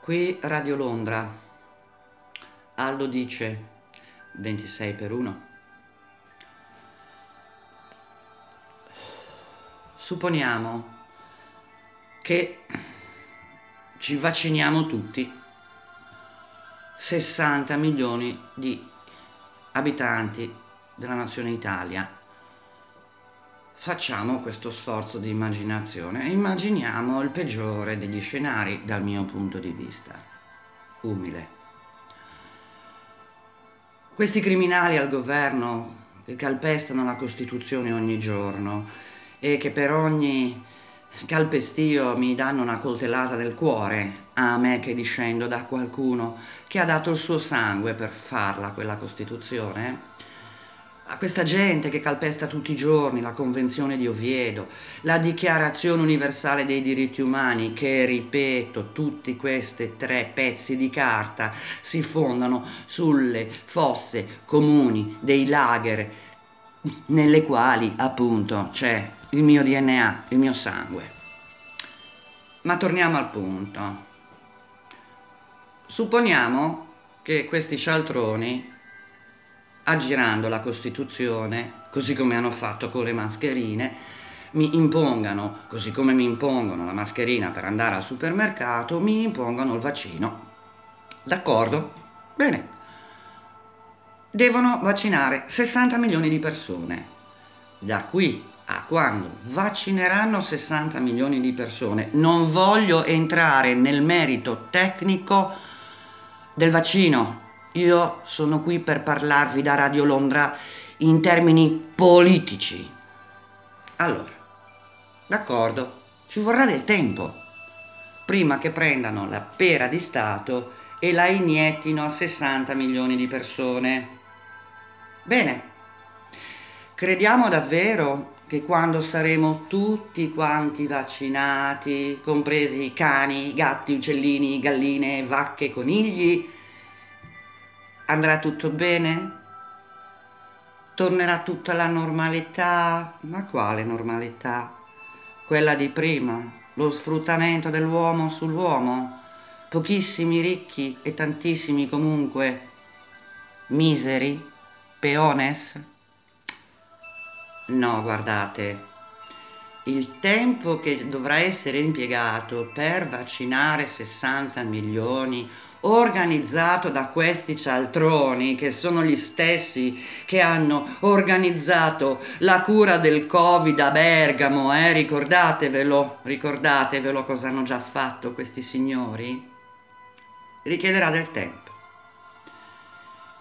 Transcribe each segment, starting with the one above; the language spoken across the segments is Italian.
Qui Radio Londra. Aldo dice 26 per 1. Supponiamo che ci vacciniamo tutti, 60 milioni di abitanti della nazione Italia. Facciamo questo sforzo di immaginazione e immaginiamo il peggiore degli scenari dal mio punto di vista. Umile. Questi criminali al governo che calpestano la Costituzione ogni giorno e che per ogni calpestio mi danno una coltellata del cuore a me che discendo da qualcuno che ha dato il suo sangue per farla quella Costituzione a questa gente che calpesta tutti i giorni la Convenzione di Oviedo, la Dichiarazione Universale dei Diritti Umani, che ripeto, tutti questi tre pezzi di carta si fondano sulle fosse comuni dei lager nelle quali appunto c'è il mio DNA, il mio sangue. Ma torniamo al punto. Supponiamo che questi cialtroni aggirando la Costituzione, così come hanno fatto con le mascherine, mi impongano, così come mi impongono la mascherina per andare al supermercato, mi impongono il vaccino. D'accordo? Bene. Devono vaccinare 60 milioni di persone. Da qui a quando vaccineranno 60 milioni di persone, non voglio entrare nel merito tecnico del vaccino, io sono qui per parlarvi da Radio Londra in termini politici. Allora, d'accordo, ci vorrà del tempo prima che prendano la pera di Stato e la iniettino a 60 milioni di persone. Bene, crediamo davvero che quando saremo tutti quanti vaccinati, compresi cani, gatti, uccellini, galline, vacche, conigli, andrà tutto bene? Tornerà tutta la normalità? Ma quale normalità? Quella di prima, lo sfruttamento dell'uomo sull'uomo? Pochissimi ricchi e tantissimi comunque miseri? Peones? No, guardate, il tempo che dovrà essere impiegato per vaccinare 60 milioni organizzato da questi cialtroni che sono gli stessi che hanno organizzato la cura del covid a Bergamo, eh? ricordatevelo, ricordatevelo cosa hanno già fatto questi signori, richiederà del tempo.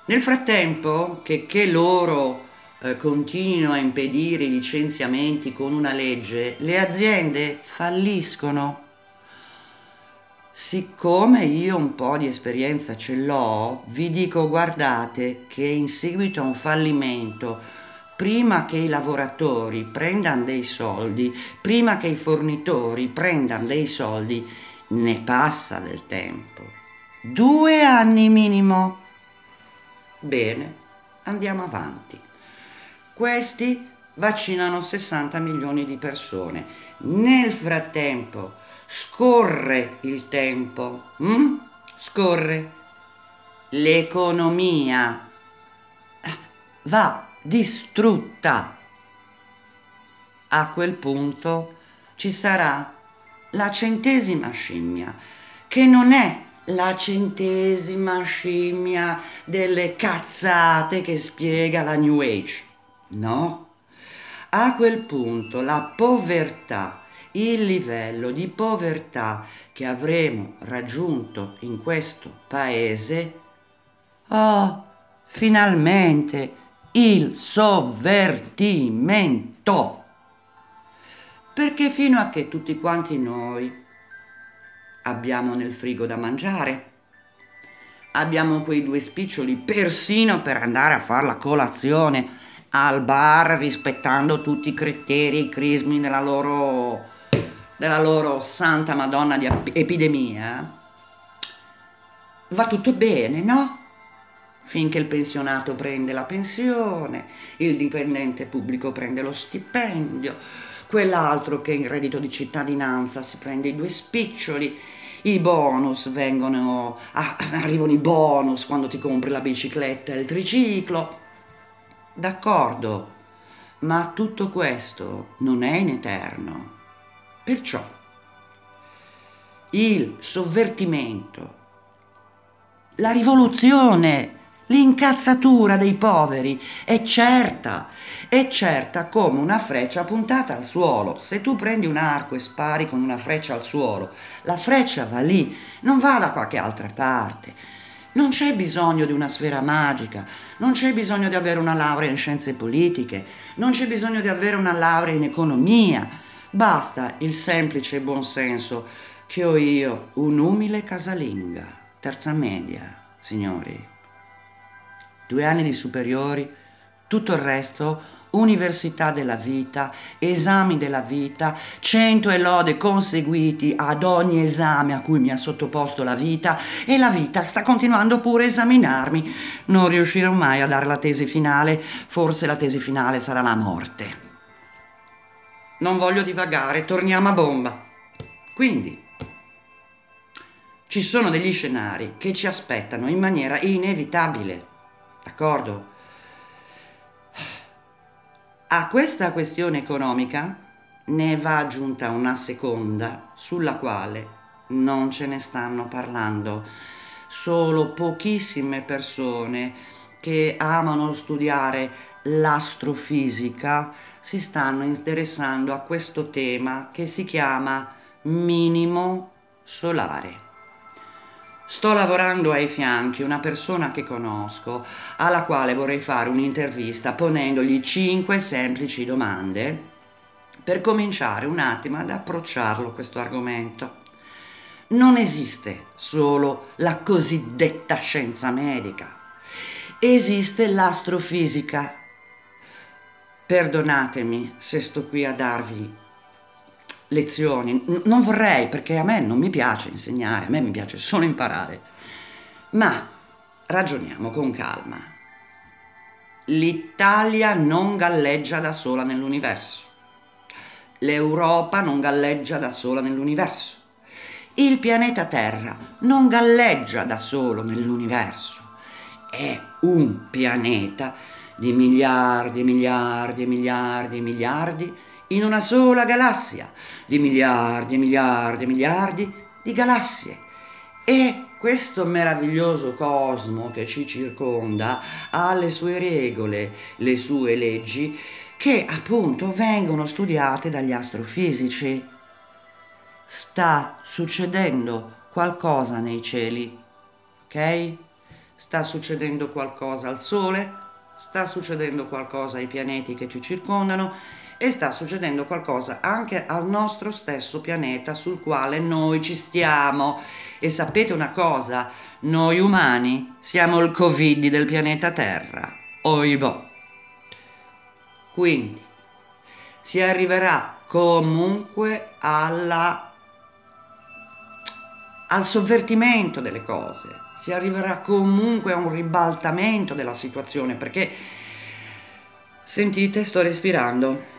Nel frattempo, che, che loro eh, continuino a impedire i licenziamenti con una legge, le aziende falliscono Siccome io un po' di esperienza ce l'ho, vi dico guardate che in seguito a un fallimento, prima che i lavoratori prendano dei soldi, prima che i fornitori prendano dei soldi, ne passa del tempo. Due anni minimo. Bene, andiamo avanti. Questi vaccinano 60 milioni di persone. Nel frattempo, scorre il tempo, hm? scorre. L'economia eh, va distrutta. A quel punto ci sarà la centesima scimmia, che non è la centesima scimmia delle cazzate che spiega la New Age. No. A quel punto la povertà il livello di povertà che avremo raggiunto in questo paese, oh, finalmente il sovvertimento. Perché fino a che tutti quanti noi abbiamo nel frigo da mangiare, abbiamo quei due spiccioli persino per andare a fare la colazione al bar rispettando tutti i criteri i crismi della loro della loro santa madonna di epidemia, va tutto bene, no? Finché il pensionato prende la pensione, il dipendente pubblico prende lo stipendio, quell'altro che in reddito di cittadinanza si prende i due spiccioli, i bonus vengono, arrivano i bonus quando ti compri la bicicletta e il triciclo. D'accordo, ma tutto questo non è in eterno. Perciò il sovvertimento, la rivoluzione, l'incazzatura dei poveri è certa è certa come una freccia puntata al suolo. Se tu prendi un arco e spari con una freccia al suolo, la freccia va lì, non va da qualche altra parte. Non c'è bisogno di una sfera magica, non c'è bisogno di avere una laurea in scienze politiche, non c'è bisogno di avere una laurea in economia. Basta il semplice buonsenso che ho io, un'umile casalinga, terza media, signori. Due anni di superiori, tutto il resto università della vita, esami della vita, cento e lode conseguiti ad ogni esame a cui mi ha sottoposto la vita e la vita sta continuando pure a esaminarmi. Non riuscirò mai a dare la tesi finale, forse la tesi finale sarà la morte. Non voglio divagare, torniamo a bomba. Quindi, ci sono degli scenari che ci aspettano in maniera inevitabile, d'accordo? A questa questione economica ne va aggiunta una seconda sulla quale non ce ne stanno parlando. Solo pochissime persone che amano studiare l'astrofisica si stanno interessando a questo tema che si chiama minimo solare. Sto lavorando ai fianchi una persona che conosco, alla quale vorrei fare un'intervista ponendogli cinque semplici domande per cominciare un attimo ad approcciarlo questo argomento. Non esiste solo la cosiddetta scienza medica, esiste l'astrofisica. Perdonatemi se sto qui a darvi lezioni, non vorrei perché a me non mi piace insegnare, a me mi piace solo imparare, ma ragioniamo con calma. L'Italia non galleggia da sola nell'universo, l'Europa non galleggia da sola nell'universo, il pianeta Terra non galleggia da solo nell'universo, è un pianeta di miliardi e miliardi e miliardi e miliardi in una sola galassia di miliardi e miliardi e miliardi di galassie. E questo meraviglioso cosmo che ci circonda ha le sue regole, le sue leggi, che appunto vengono studiate dagli astrofisici. Sta succedendo qualcosa nei cieli, ok? Sta succedendo qualcosa al Sole, sta succedendo qualcosa ai pianeti che ci circondano e sta succedendo qualcosa anche al nostro stesso pianeta sul quale noi ci stiamo. E sapete una cosa? Noi umani siamo il Covid del pianeta Terra. Oibò. Quindi si arriverà comunque alla, al sovvertimento delle cose, si arriverà comunque a un ribaltamento della situazione perché sentite sto respirando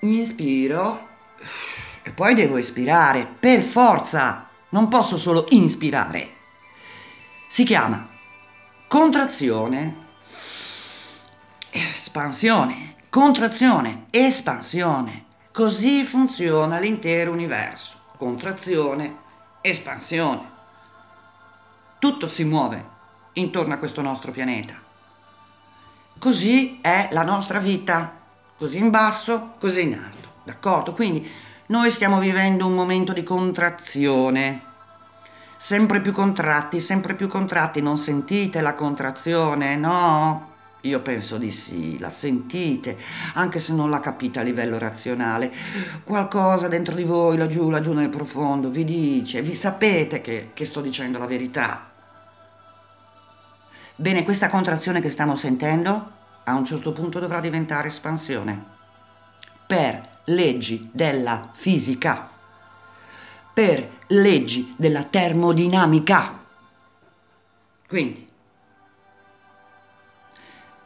inspiro e poi devo espirare, per forza, non posso solo inspirare. Si chiama contrazione, espansione, contrazione, espansione. Così funziona l'intero universo. Contrazione, espansione. Tutto si muove intorno a questo nostro pianeta. Così è la nostra vita così in basso, così in alto, d'accordo? Quindi noi stiamo vivendo un momento di contrazione, sempre più contratti, sempre più contratti, non sentite la contrazione, no? Io penso di sì, la sentite, anche se non la capite a livello razionale. Qualcosa dentro di voi, laggiù, laggiù nel profondo, vi dice, vi sapete che, che sto dicendo la verità. Bene, questa contrazione che stiamo sentendo a un certo punto dovrà diventare espansione per leggi della fisica, per leggi della termodinamica. Quindi,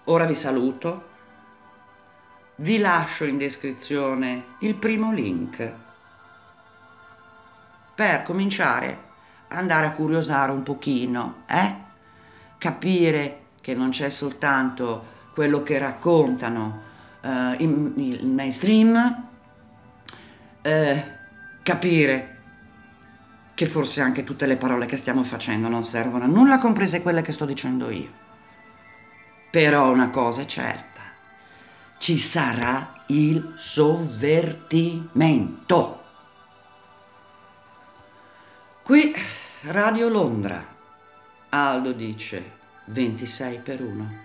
ora vi saluto, vi lascio in descrizione il primo link per cominciare ad andare a curiosare un pochino, eh? capire che non c'è soltanto quello che raccontano uh, il mainstream, eh, capire che forse anche tutte le parole che stiamo facendo non servono a nulla, comprese quelle che sto dicendo io. Però una cosa è certa, ci sarà il sovvertimento. Qui Radio Londra, Aldo dice 26 per 1.